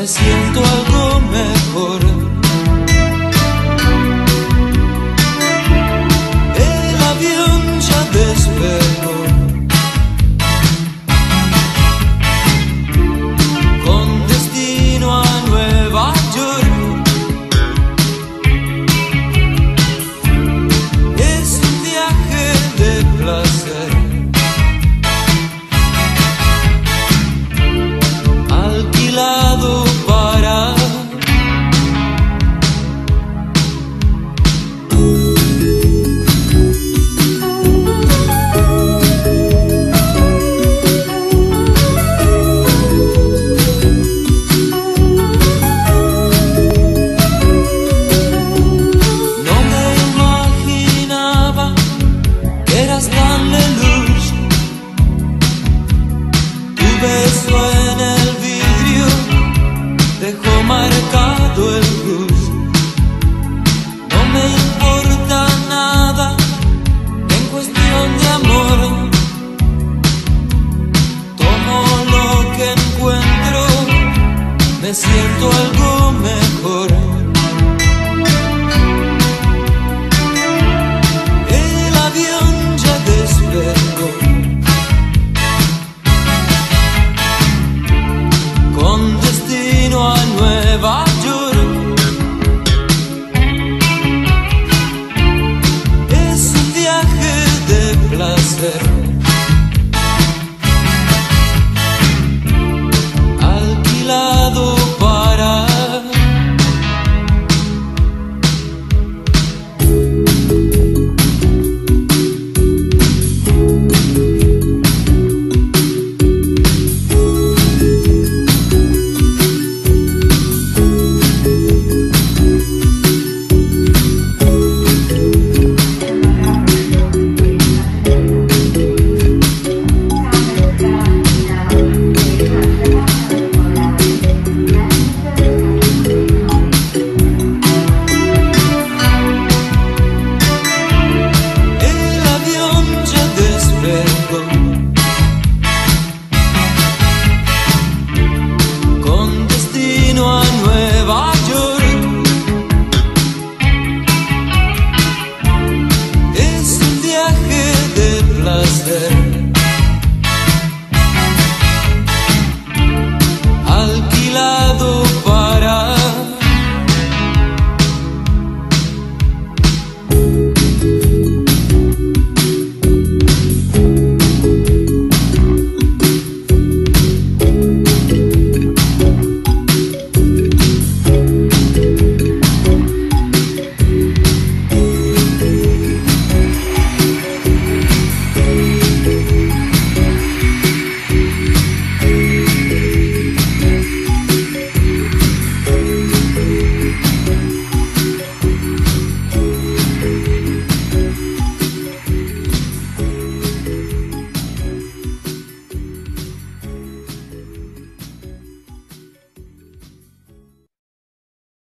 me siento algo mejor. estrellas danle luz. Tu beso en el vidrio dejó marcado el cruz. No me importa nada en cuestión de amor. Tomo lo que encuentro, me siento al